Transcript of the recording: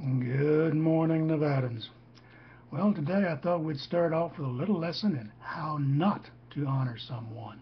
Good morning, Nevadans. Well, today I thought we'd start off with a little lesson in how not to honor someone.